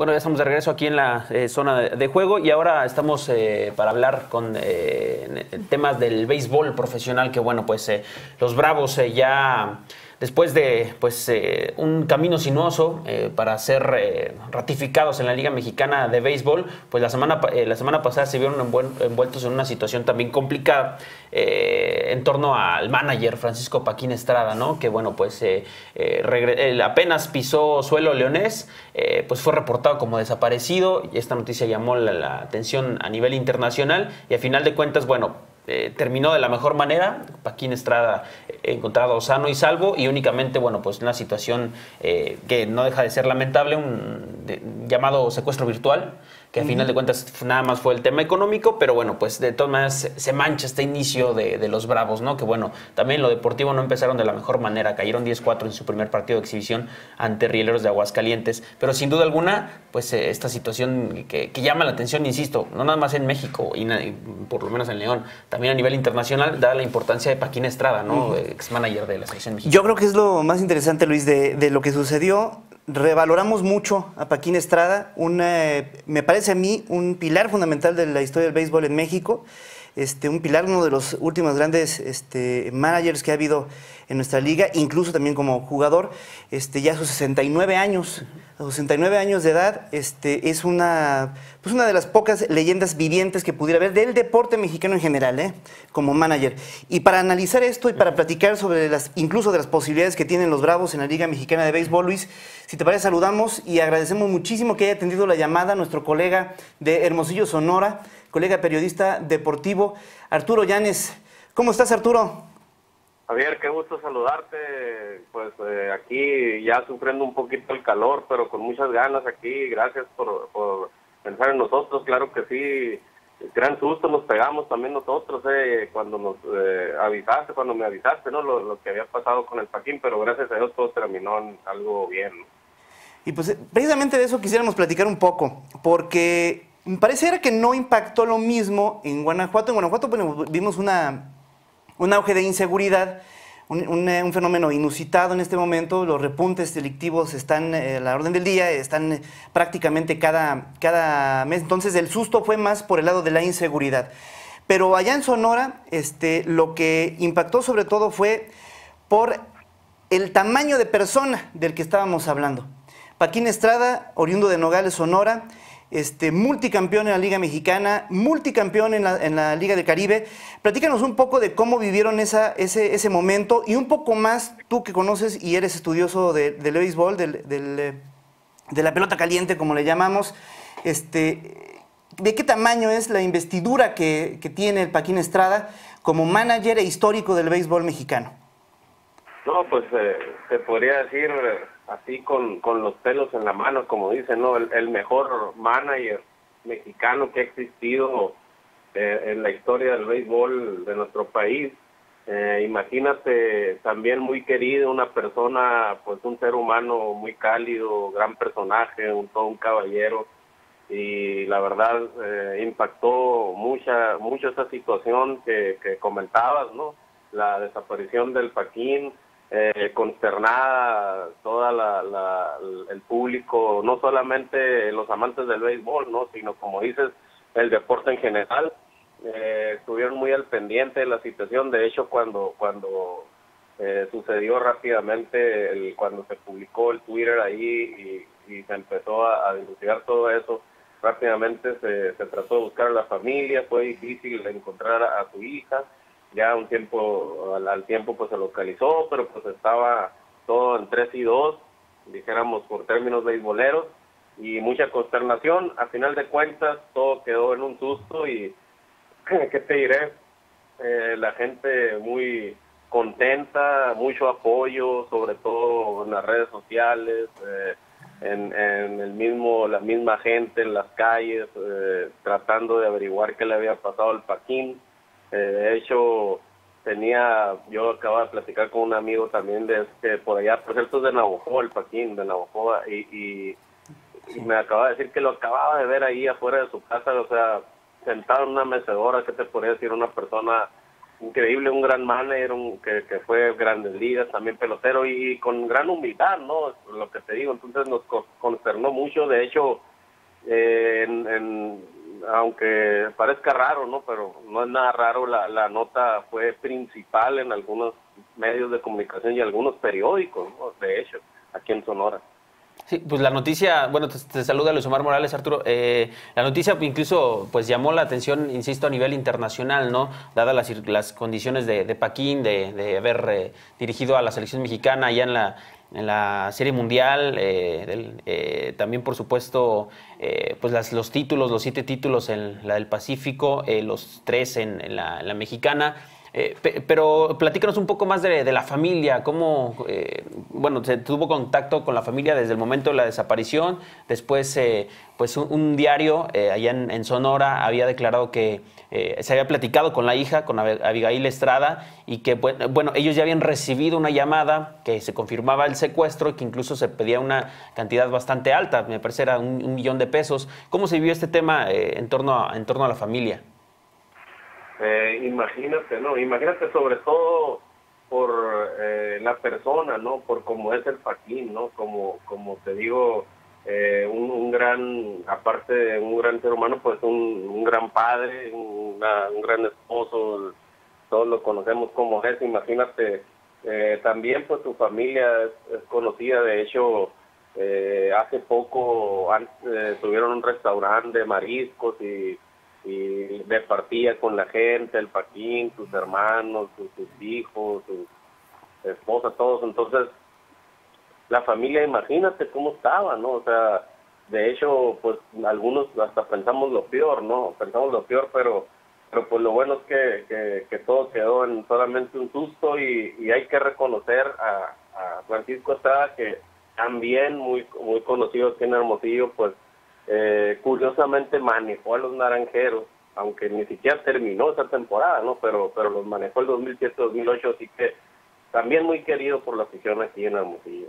Bueno, ya estamos de regreso aquí en la eh, zona de, juego y ahora estamos eh, para hablar con eh, temas del béisbol profesional, que bueno, pues los Bravos ya después de pues, eh, un camino sinuoso eh, para ser eh, ratificados en la Liga Mexicana de Béisbol, pues la semana, la semana pasada se vieron envueltos en una situación también complicada en torno al manager Francisco Paquín Estrada, ¿no? que bueno, pues apenas pisó suelo leonés, pues fue reportado como desaparecido y esta noticia llamó la atención a nivel internacional y a final de cuentas, bueno, eh, terminó de la mejor manera. Paquín Estrada eh, encontrado sano y salvo y únicamente, bueno, pues una situación eh, que no deja de ser lamentable, un llamado secuestro virtual que a final de cuentas nada más fue el tema económico, pero bueno, pues de todas maneras se mancha este inicio de, los Bravos, ¿no? Que bueno, también lo deportivo no empezaron de la mejor manera, cayeron 10-4 en su primer partido de exhibición ante Rieleros de Aguascalientes, pero sin duda alguna, pues eh, esta situación que, llama la atención, insisto, no nada más en México y, por lo menos en León, también a nivel internacional, da la importancia de Paquín Estrada, ¿no? Ex manager de la selección mexicana. Yo creo que es lo más interesante, Luis, de, de lo que sucedió revaloramos mucho a Paquín Estrada, me parece a mí un pilar fundamental de la historia del béisbol en México, este, un pilar, uno de los últimos grandes este, managers que ha habido en nuestra liga, incluso también como jugador, este, ya a sus 69 años, a sus 69 años de edad, este, es una, pues una de las pocas leyendas vivientes que pudiera haber del deporte mexicano en general, ¿eh? como manager. Y para analizar esto y para platicar sobre las, incluso de las posibilidades que tienen los Bravos en la Liga Mexicana de Béisbol, Luis, si te parece, saludamos y agradecemos muchísimo que haya atendido la llamada a nuestro colega de Hermosillo, Sonora, colega periodista deportivo, Arturo Llanes. ¿Cómo estás, Arturo? Javier, qué gusto saludarte. Pues eh, aquí ya sufriendo un poquito el calor, pero con muchas ganas aquí. Gracias por, pensar en nosotros. Claro que sí, gran susto nos pegamos también nosotros eh, cuando nos eh, avisaste, cuando me avisaste, ¿no? Lo, que había pasado con el Paquín, pero gracias a Dios todo terminó en algo bien. Y pues precisamente de eso quisiéramos platicar un poco, porque pareciera que no impactó lo mismo en Guanajuato. En Guanajuato vimos una un auge de inseguridad, un, un, fenómeno inusitado en este momento. Los repuntes delictivos están eh, a la orden del día, están eh, prácticamente cada, cada mes. Entonces el susto fue más por el lado de la inseguridad. Pero allá en Sonora, este, lo que impactó sobre todo fue por el tamaño de persona del que estábamos hablando. Paquín Estrada, oriundo de Nogales, Sonora, este, multicampeón en la Liga Mexicana, multicampeón en la, Liga del Caribe. Platícanos un poco de cómo vivieron ese, ese, momento y un poco más, tú que conoces y eres estudioso del béisbol, del, de la pelota caliente, como le llamamos, este, ¿de qué tamaño es la investidura que, tiene el Paquín Estrada como manager e histórico del béisbol mexicano? No, pues eh, se podría decir así con, con los pelos en la mano, como dicen, ¿no? El, mejor manager mexicano que ha existido eh, en la historia del béisbol de nuestro país. Eh, imagínate, también muy querido, una persona, pues un ser humano muy cálido, gran personaje, un todo un caballero y la verdad eh, impactó mucha mucho esa situación que, que comentabas, ¿no? La desaparición del Paquín, eh, consternada toda la, el público, no solamente los amantes del béisbol, no, sino como dices el deporte en general. Eh, estuvieron muy al pendiente de la situación. De hecho, cuando cuando eh, sucedió rápidamente, el, cuando se publicó el Twitter ahí y, se empezó a, a, todo eso, rápidamente se, se trató de buscar a la familia. Fue difícil encontrar a su hija ya un tiempo, al, tiempo pues se localizó, pero pues estaba todo en 3 y 2, dijéramos por términos beisboleros, y mucha consternación, a final de cuentas todo quedó en un susto y, ¿qué te diré? Eh, la gente muy contenta, mucho apoyo, sobre todo en las redes sociales, eh, en, en, el mismo, la misma gente en las calles, eh, tratando de averiguar qué le había pasado al Paquín. Eh, de hecho, tenía, yo acababa de platicar con un amigo también de este, por allá, por cierto, es de Navajo, el Paquín, de Navajo, y, y, me acaba de decir que lo acababa de ver ahí afuera de su casa, o sea, sentado en una mecedora, que te podría decir? Una persona increíble, un gran manager, un, que, que fue grandes ligas, también pelotero y con gran humildad, ¿no? Lo que te digo, entonces nos consternó mucho, de hecho, eh, aunque parezca raro, ¿no? Pero no es nada raro, la, nota fue principal en algunos medios de comunicación y algunos periódicos, de hecho, aquí en Sonora. Sí, pues la noticia, bueno, te, saluda Luis Omar Morales, Arturo. Eh, la noticia incluso pues llamó la atención, insisto, a nivel internacional, ¿no? Dadas las, las condiciones de, de Paquín, de, de haber eh, dirigido a la selección mexicana allá en la, en la Serie Mundial, eh, también por supuesto pues las, los títulos, los siete títulos en la del Pacífico, los tres en la mexicana. Eh, pero platícanos un poco más de, la familia, cómo, eh, bueno, se tuvo contacto con la familia desde el momento de la desaparición, después, eh, pues un, diario allá en, Sonora había declarado que se había platicado con la hija, con Abigail Estrada, y que, bueno, ellos ya habían recibido una llamada que se confirmaba el secuestro y que incluso se pedía una cantidad bastante alta, me parece era un, millón de pesos. ¿Cómo se vivió este tema en torno a la familia? Eh, imagínate, ¿no? Imagínate sobre todo por eh, la persona, ¿no? Por cómo es el Paquín, ¿no? Como, como te digo, eh, un, gran, aparte de un gran ser humano, pues un, gran padre, un gran esposo, todos lo conocemos como es, imagínate, también pues su familia es, conocida, de hecho, hace poco tuvieron un restaurante de mariscos y y repartía con la gente, el Paquín, sus hermanos, sus, hijos, su esposa, todos. Entonces, la familia, imagínate cómo estaba, ¿no? O sea, de hecho, pues algunos hasta pensamos lo peor, ¿no? Pensamos lo peor, pero pero pues lo bueno es que, que, todo quedó en solamente un susto y, y hay que reconocer a, a Francisco Estrada que también muy muy conocido aquí en Hermosillo, pues eh, curiosamente manejó a los naranjeros, aunque ni siquiera terminó esa temporada, ¿no? Pero, pero los manejó el 2007-2008, así que también muy querido por la afición aquí en Hermosillo.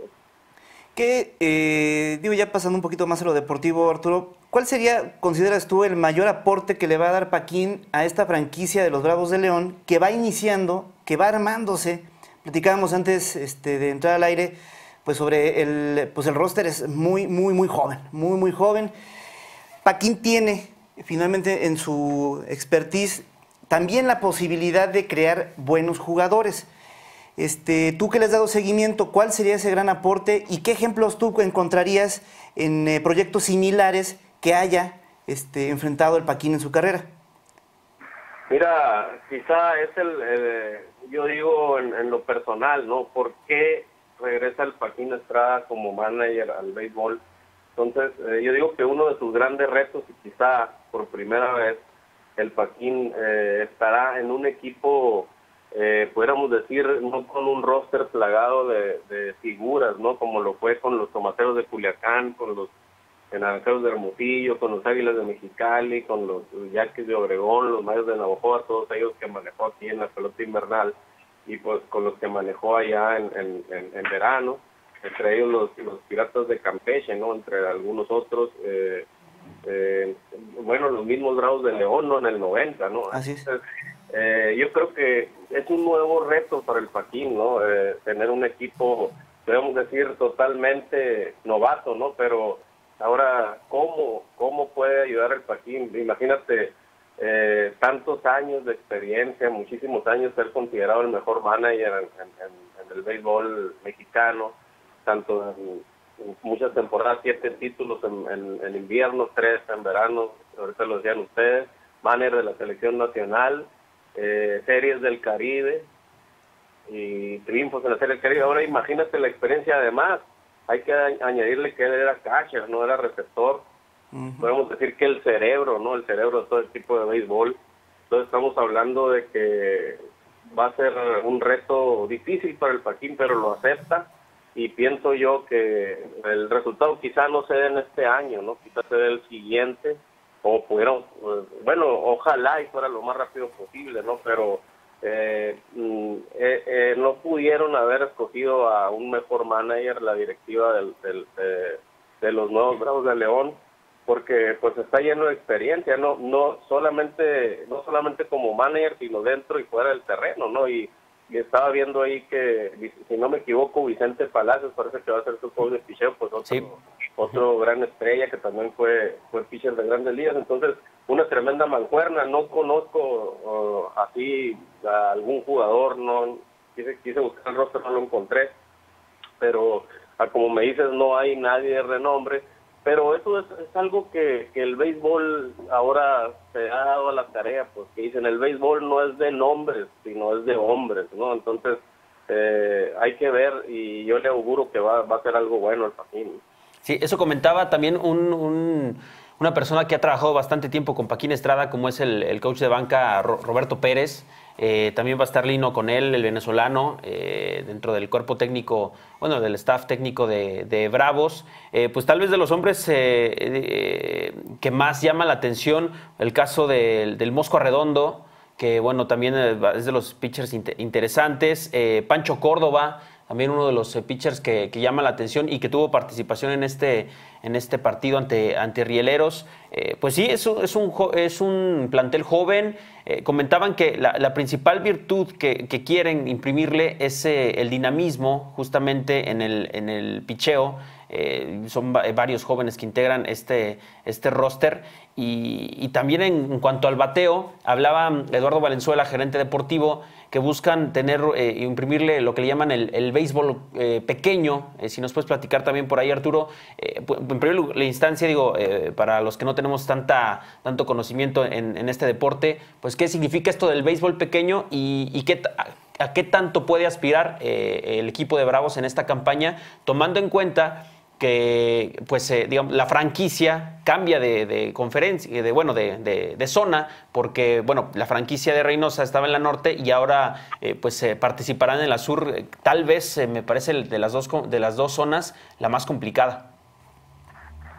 ¿Qué, eh, digo, ya pasando un poquito más a lo deportivo, Arturo, ¿cuál sería, consideras tú, el mayor aporte que le va a dar Paquín a esta franquicia de los Bravos de León, que va iniciando, que va armándose? Platicábamos antes este, de entrar al aire, pues sobre el, pues el roster es muy, muy, muy joven, muy, muy joven. Paquín tiene finalmente en su expertise también la posibilidad de crear buenos jugadores. Este, tú que le has dado seguimiento, ¿cuál sería ese gran aporte y qué ejemplos tú encontrarías en eh, proyectos similares que haya este, enfrentado el Paquín en su carrera? Mira, quizá es el, yo digo en, lo personal, ¿no? ¿Por qué regresa el Paquín Estrada como manager al béisbol. Entonces, eh, yo digo que uno de sus grandes retos, y quizá por primera vez, el Paquín eh, estará en un equipo, eh, pudiéramos decir, no con un roster plagado de, figuras, ¿no? Como lo fue con los tomateros de Culiacán, con los naranjeros de Hermosillo, con los águilas de Mexicali, con los yaquis de Obregón, los mayos de Navajo, todos ellos que manejó aquí en la pelota invernal y pues con los que manejó allá en, en, verano, entre ellos los, los, piratas de Campeche, ¿no? Entre algunos otros, eh, eh, bueno, los mismos Bravos de León, ¿no? En el 90, ¿no? Así es. Eh, yo creo que es un nuevo reto para el Paquín, ¿no? tener un equipo, podemos decir, totalmente novato, ¿no? Pero ahora, ¿cómo, cómo puede ayudar el Paquín? Imagínate, eh, tantos años de experiencia, muchísimos años, ser considerado el mejor manager en, el béisbol mexicano, tanto en, muchas temporadas, siete títulos en, invierno, tres en verano, ahorita lo decían ustedes, manager de la selección nacional, eh, series del Caribe y triunfos en la serie del Caribe. Ahora imagínate la experiencia además, hay que añadirle que él era catcher, no era receptor Podemos decir que el cerebro, ¿no? El cerebro de todo el tipo de béisbol. Entonces estamos hablando de que va a ser un reto difícil para el Paquín, pero lo acepta y pienso yo que el resultado quizá no se dé en este año, ¿no? Quizá se dé el siguiente o pudiéramos, bueno, ojalá y fuera lo más rápido posible, ¿no? Pero eh, mm, eh, eh, no pudieron haber escogido a un mejor manager la directiva del, de los nuevos Bravos de León porque pues está lleno de experiencia, no no solamente no solamente como manager, sino dentro y fuera del terreno, ¿no? Y, estaba viendo ahí que, si no me equivoco, Vicente Palacios parece que va a ser su coach de picheo, pues otro, otro gran estrella que también fue, fue pitcher de grandes ligas. Entonces, una tremenda mancuerna. No conozco así a algún jugador, no quise, quise buscar el rostro, no lo encontré. Pero, como me dices, no hay nadie de renombre. Pero eso es, algo que, que, el béisbol ahora se ha dado a la tarea, porque pues, dicen el béisbol no es de nombres, sino es de hombres, ¿no? Entonces, eh, hay que ver y yo le auguro que va, va a ser algo bueno el Paquín. Sí, eso comentaba también un, una persona que ha trabajado bastante tiempo con Paquín Estrada, como es el, coach de banca Roberto Pérez. Eh, también va a estar Lino con él, el venezolano, eh, dentro del cuerpo técnico, bueno, del staff técnico de, Bravos. pues tal vez de los hombres que más llama la atención, el caso del, del Mosco Arredondo, que bueno, también eh, es de los pitchers interesantes. Eh, Pancho Córdoba, también uno de los eh, pitchers que, llama la atención y que tuvo participación en este, en este partido ante, ante Rieleros. pues sí, es un, es un, es un plantel joven. comentaban que la, principal virtud que, quieren imprimirle es el dinamismo justamente en el, en el picheo. son varios jóvenes que integran este, este roster y, también en, cuanto al bateo, hablaba Eduardo Valenzuela, gerente deportivo, que buscan tener e imprimirle lo que le llaman el, béisbol eh, pequeño. Eh, si nos puedes platicar también por ahí, Arturo. en primera instancia, digo, para los que no tenemos tanta, tanto conocimiento en, este deporte, pues qué significa esto del béisbol pequeño y, qué, a qué tanto puede aspirar el equipo de Bravos en esta campaña, tomando en cuenta que pues eh, digamos, la franquicia cambia de, conferencia, de, bueno, de, zona, porque bueno, la franquicia de Reynosa estaba en la norte y ahora eh, pues participarán en la sur, tal vez me parece de las dos de las dos zonas la más complicada.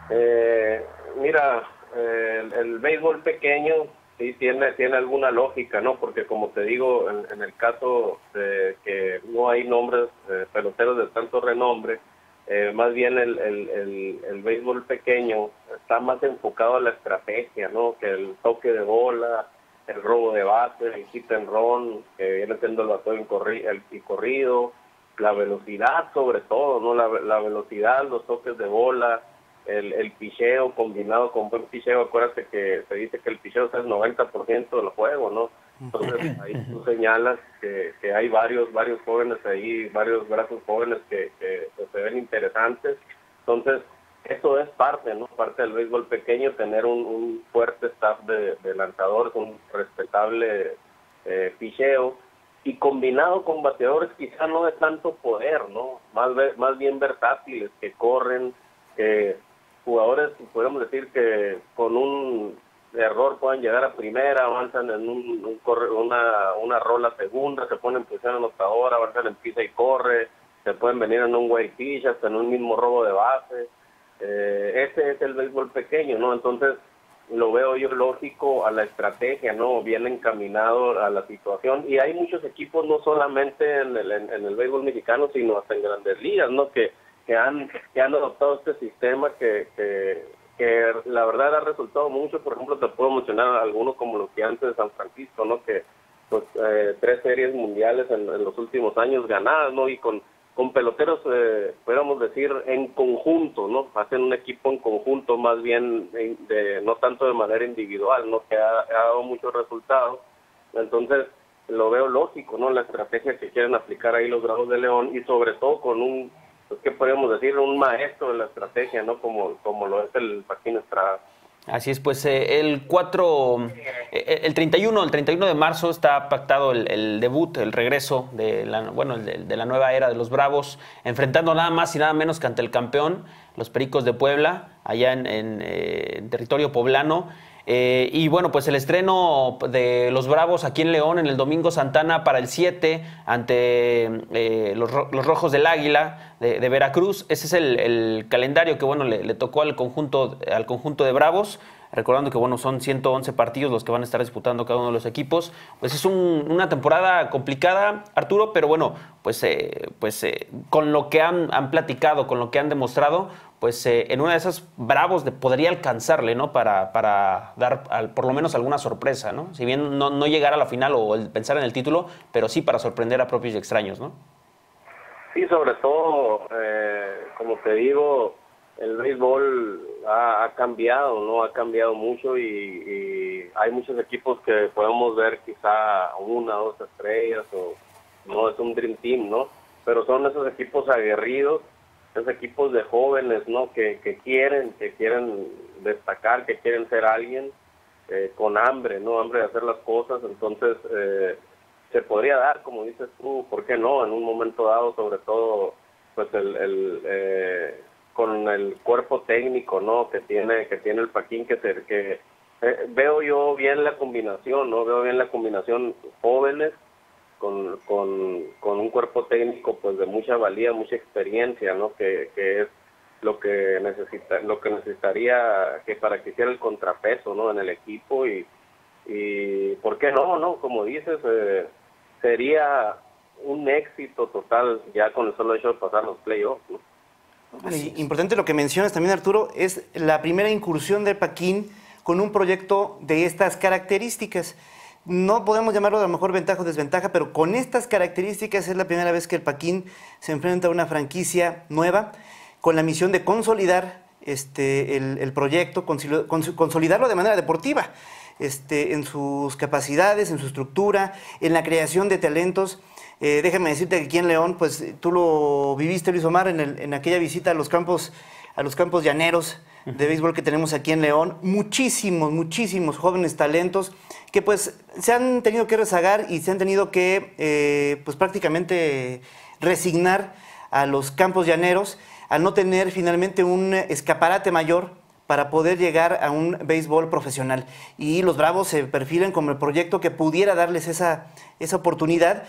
Eh, mira, el, béisbol pequeño sí tiene, tiene alguna lógica, ¿no? Porque como te digo, en, en el caso de que no hay nombres peloteros de tanto renombre, eh, más bien el, el, el, béisbol pequeño está más enfocado a la estrategia, ¿no? Que el toque de bola, el robo de base, el hit and run, que viene siendo el bateo y corrido, la velocidad sobre todo, ¿no? La, la velocidad, los toques de bola, el, el picheo combinado con buen picheo. Acuérdate que se dice que el picheo es el 90% del juego, ¿no? Entonces ahí tú señalas que, que, hay varios varios jóvenes ahí, varios brazos jóvenes que, que, se ven interesantes. Entonces eso es parte, ¿no? Parte del béisbol pequeño, tener un, fuerte staff de, lanzadores, un respetable eh, y combinado con bateadores quizá no de tanto poder, ¿no? Más, más bien versátiles, que corren, que jugadores, podemos decir que con un error puedan llegar a primera, avanzan en un, una, una rola segunda, se ponen en posición anotadora, avanzan en pisa y corre, se pueden venir en un white hasta en un mismo robo de base. Eh, ese es el béisbol pequeño, ¿no? Entonces, lo veo yo lógico a la estrategia, ¿no? Bien encaminado a la situación. Y hay muchos equipos, no solamente en el, en, el béisbol mexicano, sino hasta en grandes ligas, ¿no? Que, que, han, que han adoptado este sistema que, que que la verdad ha resultado mucho. Por ejemplo, te puedo mencionar algunos como los que antes de San Francisco, ¿no? Que pues eh, tres series mundiales en, los últimos años ganadas, ¿no? Y con, con peloteros, eh, podríamos decir, en conjunto, ¿no? Hacen un equipo en conjunto, más bien de, no tanto de manera individual, ¿no? Que ha, dado muchos resultados. Entonces, lo veo lógico, ¿no? La estrategia que quieren aplicar ahí los Bravos de León y sobre todo con un pues, ¿qué podemos decir? Un maestro de la estrategia, ¿no? Como, como lo es el Paquín Estrada. Así es, pues eh, el 4, eh, el 31, el 31 de marzo está pactado el, debut, el regreso de la, bueno, de, la nueva era de los Bravos, enfrentando nada más y nada menos que ante el campeón, los Pericos de Puebla, allá en, en eh, territorio poblano. Eh, y bueno, pues el estreno de Los Bravos aquí en León en el Domingo Santana para el 7 ante eh, los, Rojos del Águila de, Veracruz. Ese es el, calendario que bueno le, tocó al conjunto, al conjunto de Bravos. Recordando que bueno, son 111 partidos los que van a estar disputando cada uno de los equipos. Pues es una temporada complicada, Arturo, pero bueno, pues, eh, pues con lo que han, han platicado, con lo que han demostrado, pues eh, en una de esas Bravos podría alcanzarle, ¿no? Para, para dar por lo menos alguna sorpresa, ¿no? Si bien no, no llegar a la final o pensar en el título, pero sí para sorprender a propios y extraños, ¿no? Sí, sobre todo, eh, como te digo, el béisbol ha, cambiado, ¿no? Ha cambiado mucho y, hay muchos equipos que podemos ver quizá una o dos estrellas o no es un Dream Team, ¿no? Pero son esos equipos aguerridos, esos equipos de jóvenes, ¿no? Que, que quieren, que quieren destacar, que quieren ser alguien eh, con hambre, ¿no? Hambre de hacer las cosas, entonces eh, se podría dar, como dices tú, ¿por qué no? En un momento dado, sobre todo, pues el, el eh, con el cuerpo técnico, ¿no? Que tiene que tiene el Paquín que que eh, veo yo bien la combinación, ¿no? Veo bien la combinación jóvenes con, con, con un cuerpo técnico pues de mucha valía, mucha experiencia, ¿no? Que, que es lo que necesita lo que necesitaría que para que hiciera el contrapeso, ¿no? En el equipo y y por qué no, ¿no? Como dices, eh, sería un éxito total ya con el solo hecho de pasar los playoffs, ¿no? Importante lo que mencionas también, Arturo, es la primera incursión de Paquín con un proyecto de estas características. No podemos llamarlo a lo mejor ventaja o desventaja, pero con estas características es la primera vez que el Paquín se enfrenta a una franquicia nueva con la misión de consolidar este, el, proyecto, consolidarlo de manera deportiva, este, en sus capacidades, en su estructura, en la creación de talentos eh, déjame decirte que aquí en León, pues tú lo viviste, Luis Omar, en, en aquella visita a los campos, a los campos llaneros de béisbol que tenemos aquí en León. Muchísimos, muchísimos jóvenes talentos que pues se han tenido que rezagar y se han tenido que eh, pues prácticamente resignar a los campos llaneros al no tener finalmente un escaparate mayor para poder llegar a un béisbol profesional. Y los Bravos se perfilan como el proyecto que pudiera darles esa, esa oportunidad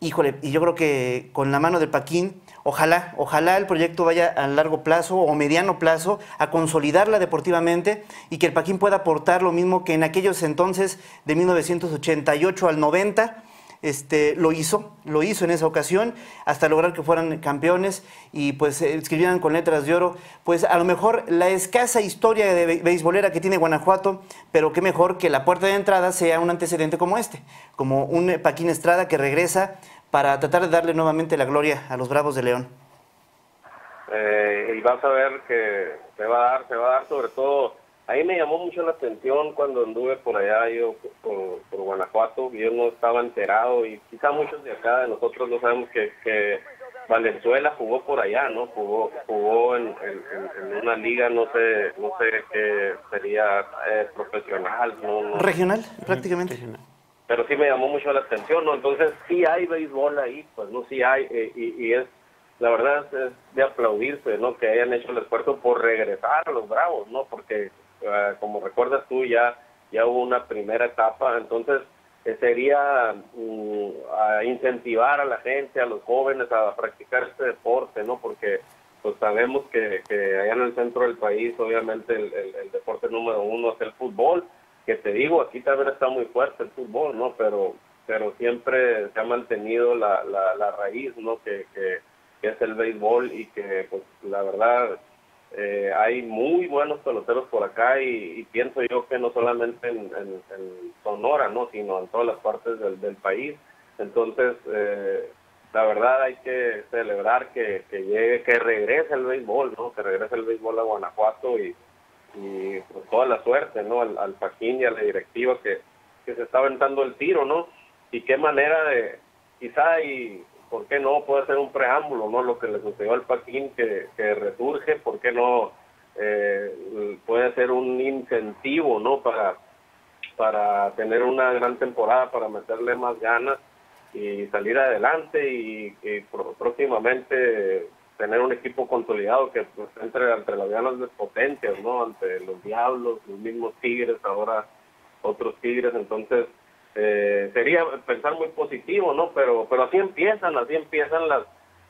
híjole, y yo creo que con la mano del Paquín, ojalá, ojalá el proyecto vaya a largo plazo o mediano plazo a consolidarla deportivamente y que el Paquín pueda aportar lo mismo que en aquellos entonces de 1988 al 90 este, lo hizo, lo hizo en esa ocasión, hasta lograr que fueran campeones y pues escribieran con letras de oro, pues a lo mejor la escasa historia de beisbolera que tiene Guanajuato, pero qué mejor que la puerta de entrada sea un antecedente como este, como un Paquín Estrada que regresa para tratar de darle nuevamente la gloria a los Bravos de León. Eh, y vas a ver que se va a dar, se va a dar sobre todo Ahí me llamó mucho la atención cuando anduve por allá, yo por, Guanajuato, yo no estaba enterado y quizá muchos de acá de nosotros no sabemos que, que Valenzuela jugó por allá, ¿no? Jugó jugó en, una liga, no sé no sé qué sería eh, profesional, ¿no? Regional, prácticamente. Pero sí me llamó mucho la atención, ¿no? Entonces sí hay béisbol ahí, pues no sí hay eh, y, y es la verdad es de aplaudirse, ¿no? Que hayan hecho el esfuerzo por regresar a los Bravos, ¿no? Porque eh, como recuerdas tú, ya, ya hubo una primera etapa, entonces eh, sería mm, incentivar a la gente, a los jóvenes a practicar este deporte, ¿no? Porque pues sabemos que, que allá en el centro del país, obviamente, el, deporte número uno es el fútbol, que te digo, aquí también está muy fuerte el fútbol, ¿no? Pero pero siempre se ha mantenido la, la, la raíz, ¿no? Que, que, que es el béisbol y que, pues, la verdad, eh, hay muy buenos peloteros por acá y, pienso yo que no solamente en, Sonora, no, sino en todas las partes del, país. Entonces, eh, la verdad hay que celebrar que, llegue, que regrese el béisbol, ¿no? Que regrese el béisbol a Guanajuato y, y pues toda la suerte, ¿no? Al, al Paquín y a la directiva que, que se está aventando el tiro, ¿no? Y qué manera de, quizá y ¿por qué no? Puede ser un preámbulo, ¿no? Lo que le sucedió al Paquín que, que resurge, ¿por qué no? Eh, puede ser un incentivo, ¿no? Para, para tener una gran temporada, para meterle más ganas y salir adelante y, próximamente tener un equipo consolidado que pues, entre entre las de potencias, ¿no? Ante los Diablos, los mismos Tigres, ahora otros Tigres, entonces eh, sería pensar muy positivo, ¿no? Pero, pero así empiezan, así empiezan las,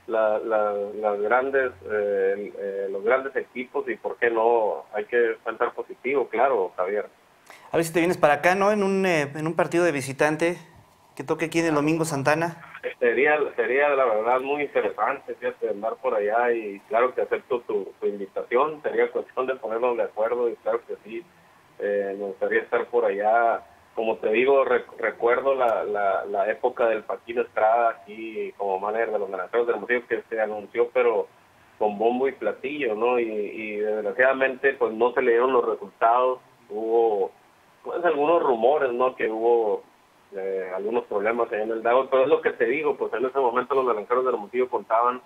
las grandes, eh, eh, los grandes equipos y por qué no, hay que pensar positivo, claro, Javier. A ver si te vienes para acá, ¿no? En un, en un partido de visitante que toque aquí en el Domingo Santana. Sería, sería la verdad muy interesante, fíjate, andar por allá y claro que acepto tu, tu invitación, sería cuestión de ponernos de acuerdo y claro que sí, eh, me gustaría estar por allá como te digo, recuerdo la, la, época del Paquín Estrada aquí como manager de los ganaderos de Hermosillo que se anunció, pero con bombo y platillo, ¿no? Y, desgraciadamente pues no se le dieron los resultados, hubo pues algunos rumores, ¿no? Que hubo eh, algunos problemas ahí en el Dago, pero es lo que te digo, pues en ese momento los naranjeros de Hermosillo contaban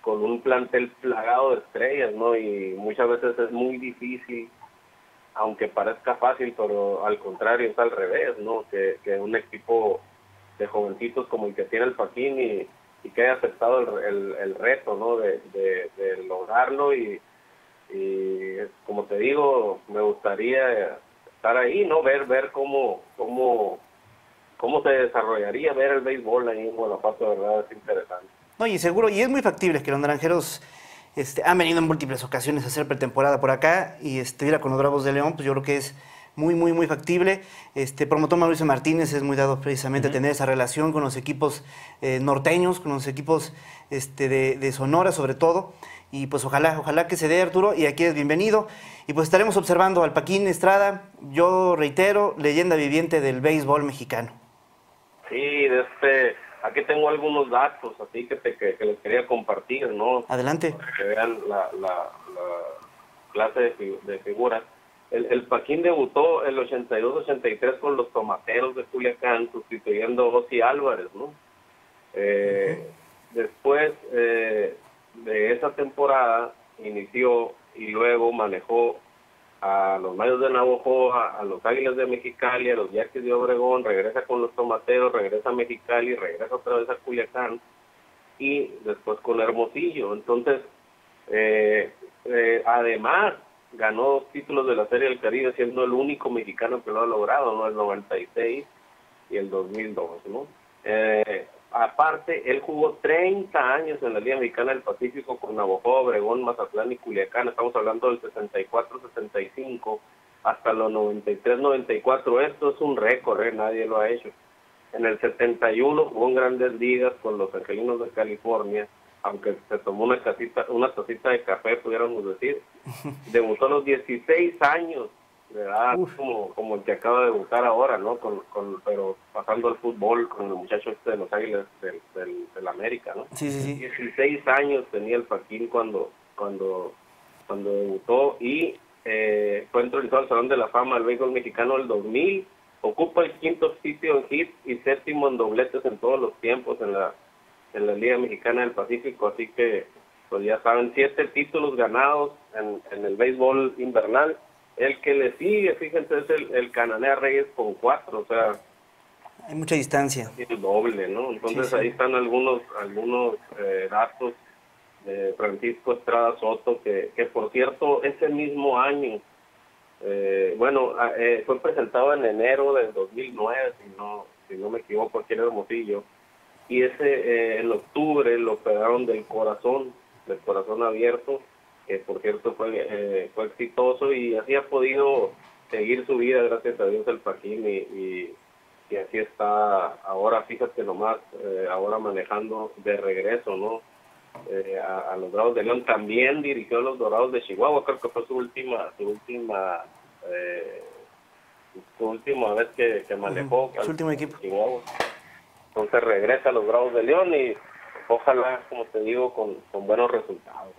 con un plantel plagado de estrellas, ¿no? Y muchas veces es muy difícil, aunque parezca fácil, pero al contrario es al revés, ¿no? Que, que un equipo de jovencitos como el que tiene el Paquín y y que haya aceptado el, el, reto, ¿no? De, de, lograrlo y, y, como te digo, me gustaría estar ahí, ¿no? Ver, ver cómo, cómo, cómo se desarrollaría, ver el béisbol ahí en Guanajuato, de verdad, es interesante. No, y seguro, y es muy factible que los naranjeros este, han venido en múltiples ocasiones a hacer pretemporada por acá y este, con los Bravos de León, pues yo creo que es muy, muy, muy factible. Este promotor Mauricio Martínez es muy dado precisamente a tener esa relación con los equipos eh, norteños, con los equipos este, de, Sonora sobre todo. Y pues ojalá, ojalá que se dé Arturo y aquí es bienvenido. Y pues estaremos observando al Paquín Estrada, yo reitero, leyenda viviente del béisbol mexicano. Sí, este, aquí tengo algunos datos así que, que, les quería compartir, ¿no? Adelante. Para que vean la, la, clase de, de figuras. El, el Paquín debutó el 82-83 con los Tomateros de Culiacán, sustituyendo a José Álvarez, ¿no? Eh, después eh, de esa temporada inició y luego manejó a los Mayos de Navojoa, a los Águilas de Mexicali, a los Yaquis de Obregón, regresa con los Tomateros, regresa a Mexicali, regresa otra vez a Culiacán y después con Hermosillo. Entonces, eh, además ganó dos títulos de la Serie del Caribe, siendo el único mexicano que lo ha logrado, ¿no? El 96 y el 2002, ¿no? Eh, aparte, él jugó 30 años en la Liga Mexicana del Pacífico con Navajo, Obregón, Mazatlán y Culiacán. Estamos hablando del 64-65 hasta los 93-94. Esto es un récord, ¿eh? nadie lo ha hecho. En el 71 jugó en grandes ligas con los Angelinos de California aunque se tomó una casita, una tacita de café, pudiéramos decir. Debutó a los 16 años de edad, como, como el que acaba de debutar ahora, ¿no? Con, con, pero pasando al fútbol con el muchacho este de los Águilas del, del, América, ¿no? Sí, sí, sí. 16 años tenía el Paquín cuando, cuando, cuando debutó y eh, fue introducido al Salón de la Fama del Béisbol Mexicano el 2000. Ocupa el quinto sitio en hits y séptimo en dobletes en todos los tiempos en la en la Liga Mexicana del Pacífico, así que pues ya saben, siete títulos ganados en, en el béisbol invernal. El que le sigue, fíjense, es el, el Cananea Reyes con cuatro, o sea... Hay mucha distancia. Es doble, ¿no? Entonces ahí están algunos algunos eh, datos de Francisco Estrada Soto, que, que por cierto, ese mismo año, eh, bueno, ah, eh, fue presentado en enero del 2009, si no, si no me equivoco, aquí en Hermosillo, y ese eh, en octubre lo operaron del corazón, del corazón abierto, que por cierto fue, eh, fue exitoso y así ha podido seguir su vida, gracias a Dios, el Paquín y, y, así está ahora, fíjate nomás, eh, ahora manejando de regreso, ¿no? a, los Dorados de León, también dirigió a los Dorados de Chihuahua, creo que fue su última, su última, su última vez que, manejó. Su último equipo. Chihuahua. Entonces regresa a los Bravos de León y ojalá, como te digo, con, buenos resultados.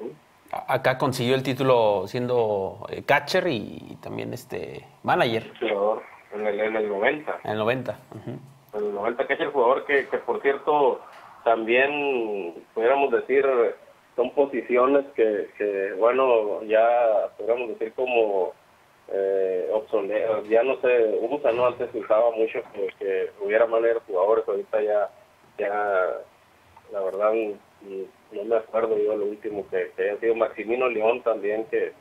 Acá consiguió el título siendo eh, catcher y también este manager. Jugador en el, en el 90. En el 90. En el 90, que es el jugador que, que, por cierto, también pudiéramos decir, son posiciones que, que bueno, ya pudiéramos decir como eh, obsoleto, ya no se usa, ¿no? Antes se usaba mucho que, hubiera manera de jugadores, ahorita ya, ya, la verdad, no me acuerdo yo lo último que, que haya sido Maximino León también, que,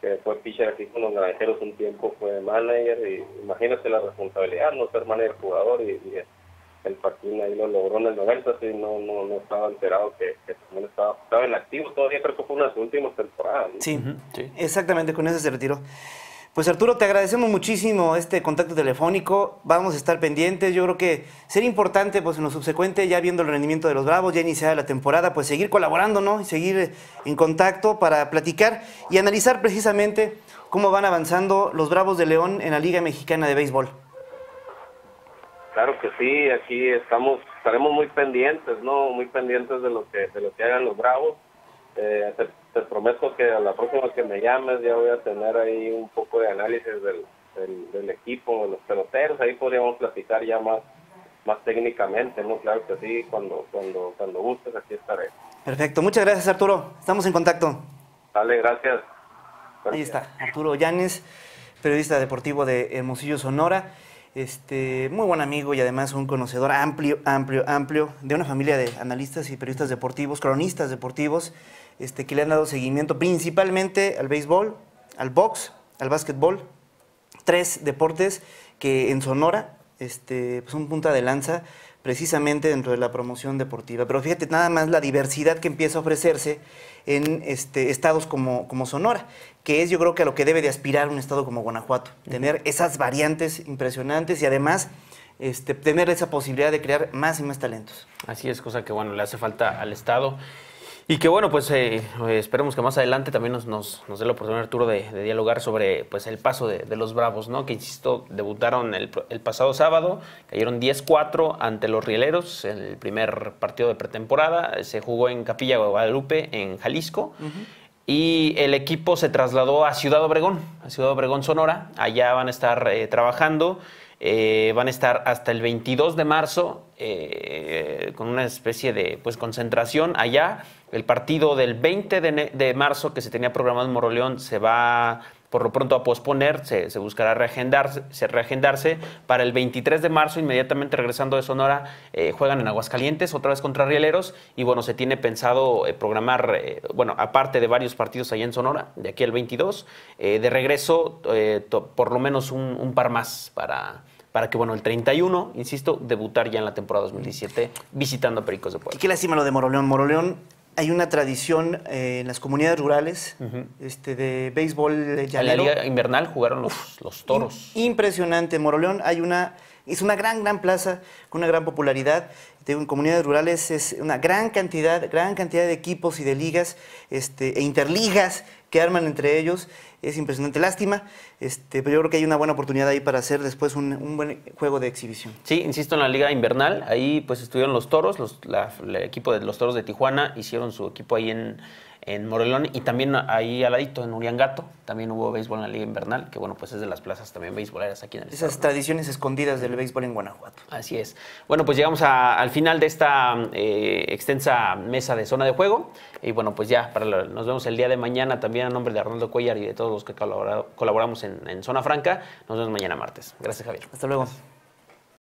que fue pitcher aquí con los granjeros un tiempo, fue manager, y imagínate la responsabilidad, no ser manager jugador, y, el Paquín ahí lo logró en el 90, así no, no, no estaba enterado que, también estaba, estaba en activo, todavía creo que fue una de sus últimas temporadas. Sí, sí, exactamente, con ese se retiró. Pues Arturo, te agradecemos muchísimo este contacto telefónico. Vamos a estar pendientes. Yo creo que sería importante, pues en lo subsecuente, ya viendo el rendimiento de los Bravos, ya iniciada la temporada, pues seguir colaborando, ¿no? Y seguir en contacto para platicar y analizar precisamente cómo van avanzando los Bravos de León en la Liga Mexicana de Béisbol. Claro que sí, aquí estamos, estaremos muy pendientes, ¿no? Muy pendientes de lo que, de lo que hagan los Bravos eh, te, prometo que a la próxima que me llames ya voy a tener ahí un poco de análisis del, del, equipo, de los peloteros, ahí podríamos platicar ya más más técnicamente, ¿no? Claro que sí, cuando, cuando, cuando gustes aquí estaré. Perfecto, muchas gracias Arturo, estamos en contacto. Dale, gracias. Ahí está, Arturo Llanes, periodista deportivo de Hermosillo, Sonora. Este, muy buen amigo y además un conocedor amplio, amplio, amplio de una familia de analistas y periodistas deportivos, cronistas deportivos, este, que le han dado seguimiento principalmente al béisbol, al box, al básquetbol, tres deportes que en Sonora este, pues un punta de lanza precisamente dentro de la promoción deportiva. Pero fíjate nada más la diversidad que empieza a ofrecerse en este, estados como, como Sonora, que es yo creo que a lo que debe de aspirar un estado como Guanajuato, tener esas variantes impresionantes y además este, tener esa posibilidad de crear más y más talentos. Así es, cosa que bueno, le hace falta al Estado. Y que bueno, pues eh, esperemos que más adelante también nos, nos, dé la oportunidad, Arturo, de, dialogar sobre pues, el paso de, los Bravos, ¿no? Que, insisto, debutaron el, pasado sábado, cayeron 10-4 ante los Rieleros, en el primer partido de pretemporada. Se jugó en Capilla Guadalupe, en Jalisco. Y el equipo se trasladó a Ciudad Obregón, a Ciudad Obregón, Sonora. Allá van a estar eh, trabajando. Eh, van a estar hasta el 22 de marzo con una especie de pues, concentración allá. El partido del 20 de, marzo que se tenía programado en Moroleón se va por lo pronto a posponer, se, buscará reagendarse, reagendarse, para el 23 de marzo, inmediatamente regresando de Sonora, eh, juegan en Aguascalientes, otra vez contra Rieleros, y bueno, se tiene pensado eh, programar, eh, bueno, aparte de varios partidos allá en Sonora, de aquí al 22, de regreso por lo menos un, par más para, para que, bueno, el 31, insisto, debutar ya en la temporada 2017 visitando a Pericos de Puebla. qué lástima lo de Moroleón. Moroleón hay una tradición eh, en las comunidades rurales este, de béisbol llanero. En la liga invernal jugaron los, los toros. Impresionante. Moroleón hay una, es una gran, gran plaza con una gran popularidad. En comunidades rurales es una gran cantidad, gran cantidad de equipos y de ligas este, e interligas que arman entre ellos es impresionante. Lástima, este, pero yo creo que hay una buena oportunidad ahí para hacer después un, buen juego de exhibición. Sí, insisto, en la liga invernal, ahí pues estuvieron los toros, los, el equipo de los toros de Tijuana hicieron su equipo ahí en, en Morelón y también ahí al ladito en Uriangato. También hubo béisbol en la liga invernal que bueno pues es de las plazas también beisboleras aquí en el esas tradiciones escondidas del béisbol en Guanajuato. Así es. Bueno pues llegamos al final de esta eh, extensa mesa de zona de juego. Y bueno pues ya para nos vemos el día de mañana también a nombre de Arnoldo Cuellar y de todos los que colaboramos en, en Zona Franca. Nos vemos mañana martes. Gracias Javier. Hasta luego